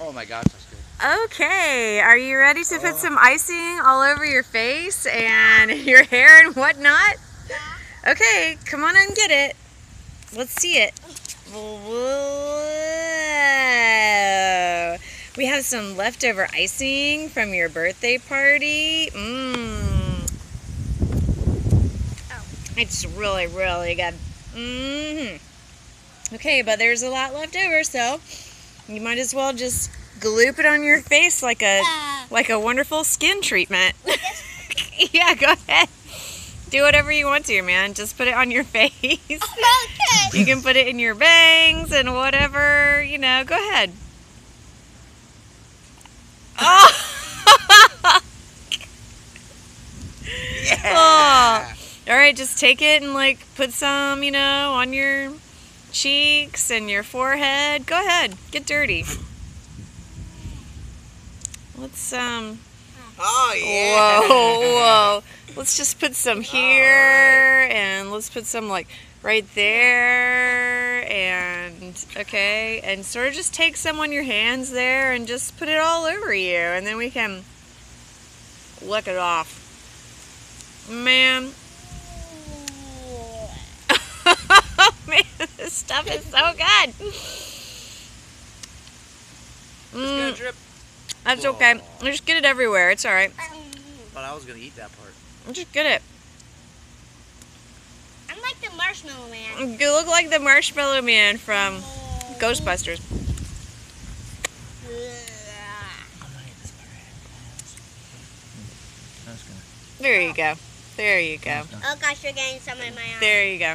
Oh my gosh, that's good. Okay, are you ready to put Oh. some icing all over your face and your hair and whatnot? Okay, come on and get it. Let's see it. Whoa. We have some leftover icing from your birthday party. Mmm. It's really, really good. hmm Okay, but there's a lot left over, so you might as well just gloop it on your face like a Uh, like a wonderful skin treatment. yeah, go ahead. Do whatever you want to, man. Just put it on your face. okay. you can put it in your bangs and whatever, you know, go ahead. Oh! Yeah. All right, just take it and like put some, you know, on your cheeks and your forehead. Go ahead, get dirty. Let's um. Oh yeah. Whoa, whoa. Let's just put some here and let's put some like right there and okay, and sort of just take some on your hands there and just put it all over you, and then we can lick it off. Man, man, this stuff is so good. It's gonna Mm, drip. that's okay. Just get it everywhere. It's all right. But I was gonna eat that part. Just get it. I'm like the marshmallow man. You look like the Marshmallow Man from Ghostbusters. There you go. There you go. Oh gosh, you're getting some in my eye. There you go.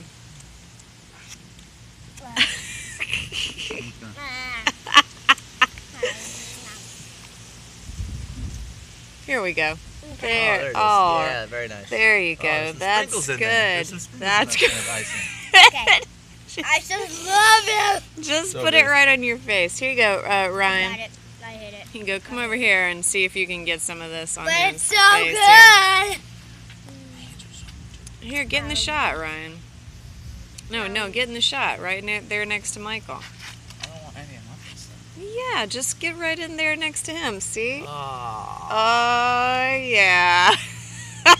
Here we go. There. there it is. Oh, yeah, very nice. there you Oh, go. there's That's sprinkles in good. there. There's some sprinkles That's good. kind of icing. Okay. I just love it. Just So put it right on your face. Here you go, uh, Got Ryan. it. I hit it. You can go. Come over here and see if you can get some of this on But his it's so face here. good. Here, get in the shot, Ryan. No, no, get in the shot right there next to Michael. I don't want any of my face. Yeah, just get right in there next to him. See? Oh. Oh, yeah.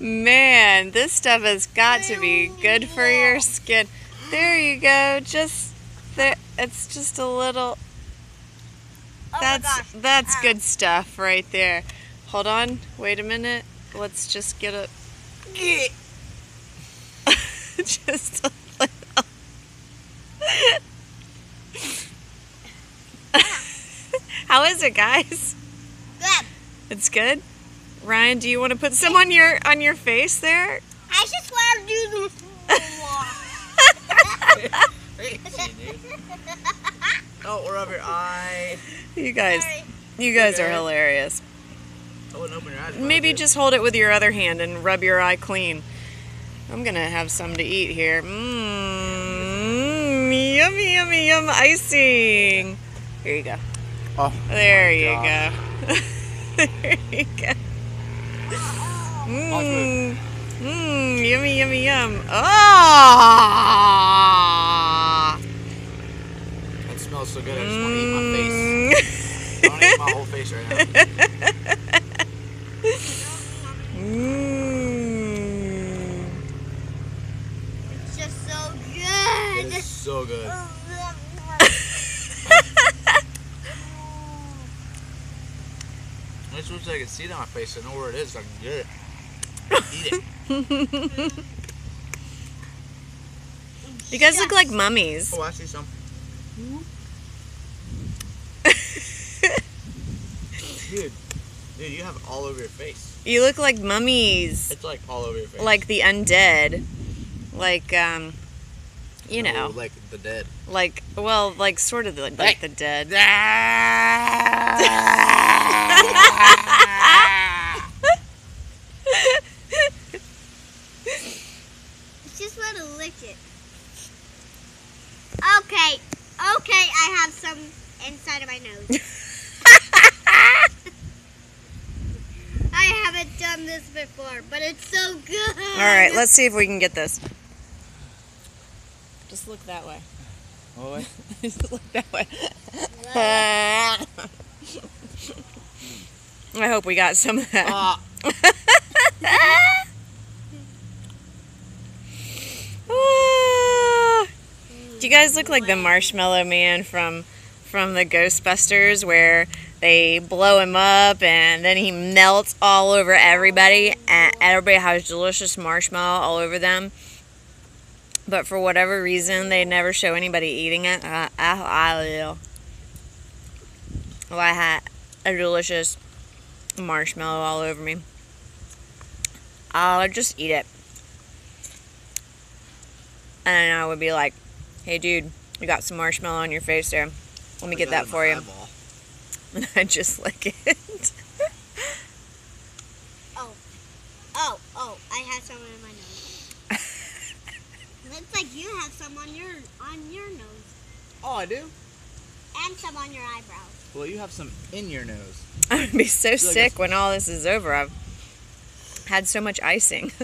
Man, this stuff has got to be good for your skin. There you go. Just there. It's just a little. Oh That's that's Ow. good stuff right there. Hold on. Wait a minute. Let's just get a. just a little. How is it, guys? Good. It's good. Ryan, do you want to put some on your on your face there? I just want to do Crazy, dude. Oh, we're over your eye. You guys, Sorry. you guys are hilarious. I wouldn't open your eyes. if I Maybe just hold it with your other hand and rub your eye clean. I'm gonna have some to eat here. Mmm, yummy, yummy, yum icing. Here you go. Oh, There you go. there you go. Mmm, mmm, yummy, yummy, yum. Ah. That smells so good. I just want to eat my face. Mm. I want to eat my whole face right now. Mmm. It's just so good. It's so good. I just wish I could see it on my face. I know where it is. So I can get it. Eat it. You guys look like mummies. Oh, I see some. Dude, dude, you have all over your face. You look like mummies. It's like all over your face. Like the undead. Like, um, you No, know, like the dead. like, well, like sort of the, like the dead. I just want to lick it. Okay, okay, I have some inside of my nose. I haven't done this before, but it's so good. All right, let's see if we can get this. Just look that way. Oh, wait. Just look that way. I hope we got some of that. Ah. Do you guys look like the marshmallow man from from the Ghostbusters where they blow him up and then he melts all over everybody and everybody has delicious marshmallow all over them. But for whatever reason, they never show anybody eating it. Uh, I, I, well, I had a delicious marshmallow all over me. I'll just eat it. And I would be like, hey, dude, you got some marshmallow on your face there. Let me get that for you. Eyeball. And I just lick it. Oh. Oh, oh, I have some in my nose. Looks like you have some on your on your nose Oh, I do? And some on your eyebrows. Well, you have some in your nose. I'm going to be so like sick when all this is over. I've had so much icing.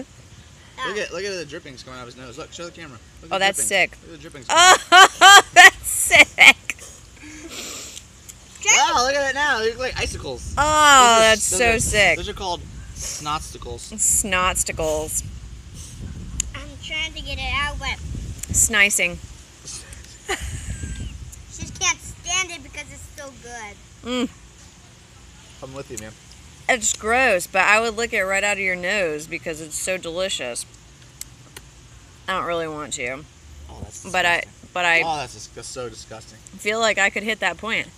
Look at ah. look at the drippings coming out of his nose. Look, show the camera. Look at Oh, the that's drippings. sick. Look at the drippings. Oh, that's sick. Wow, look at it now. They look like icicles. Oh, are- that's so are- sick. Those are called snotsticles. Snotsticles. I'm trying to get it out, but Snicing. she just can't stand it because it's so good. Mm. I'm with you, man. It's gross, but I would lick it right out of your nose because it's so delicious. I don't really want to, Oh, that's but I but I Oh, that's, just so disgusting. feel like I could hit that point.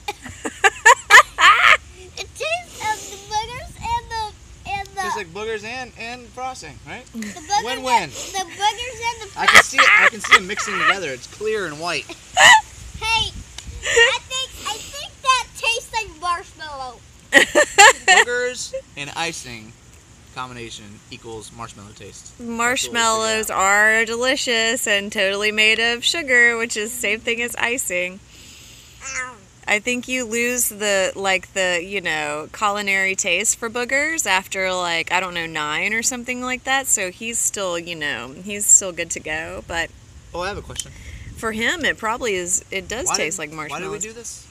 It tastes of the boogers and the and the Tastes like boogers and and frosting, right? the boogers Win-win. And, the boogers and the frosting. I can see it. I can see them mixing together. It's clear and white. Hey, I think I think that tastes like marshmallow. Boogers and icing combination equals marshmallow taste. Marshmallows are delicious and totally made of sugar, which is the same thing as icing. I think you lose the like the you know culinary taste for boogers after like I don't know nine or something like that. So he's still you know he's still good to go. But Oh, I have a question. for him, it probably is. It does Why taste did- like marshmallows. Why did we do this?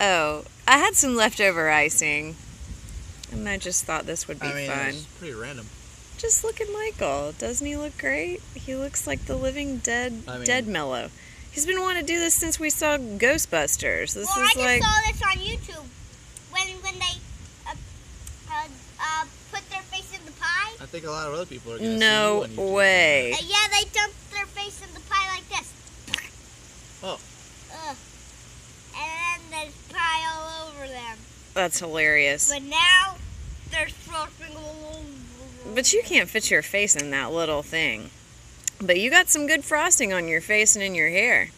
Oh, I had some leftover icing, and I just thought this would be I mean, fun. it's pretty random. Just look at Michael. Doesn't he look great? He looks like the living dead I mean- dead mellow. He's been wanting to do this since we saw Ghostbusters. This well, I is just like saw this on YouTube when when they uh, uh, uh, put their face in the pie. I think a lot of other people are gonna no see you on YouTube. way. Uh, yeah, they dumped their face in the pie like this. Oh. Ugh. And then there's pie all over them. That's hilarious. But now there's frosting all over. But you can't fit your face in that little thing. But you got some good frosting on your face and in your hair.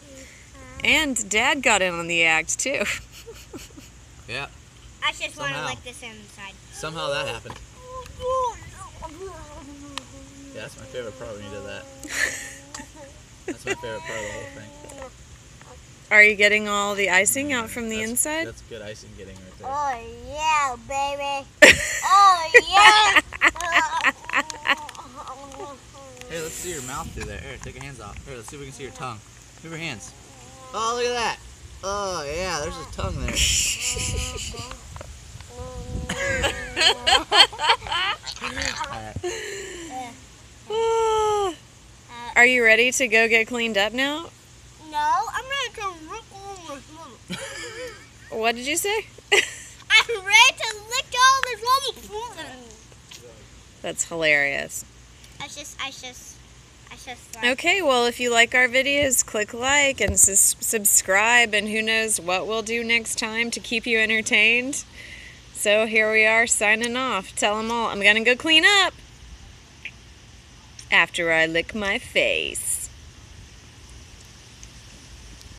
And Dad got in on the act too. Yeah. I just want to Somehow. lick this inside. Somehow that happened. Yeah, that's my favorite part when you did that. That's my favorite part of the whole thing. Are you getting all the icing mm, out from the That's- inside? That's good icing getting right there. Oh yeah, baby. oh yeah. Hey, let's see your mouth through there. Here, take your hands off. Here, let's see if we can see your tongue. Move your hands. Oh, look at that. Oh, yeah, there's a tongue there. Alright. Are you ready to go get cleaned up now? no, I'm ready to lick all this lemon. What did you say? I'm ready to lick all this lemon. That's hilarious. Just, I just, I just. Like, Okay, well, if you like our videos, click like and subscribe, and who knows what we'll do next time to keep you entertained. So here we are signing off. Tell them all I'm gonna go clean up after I lick my face.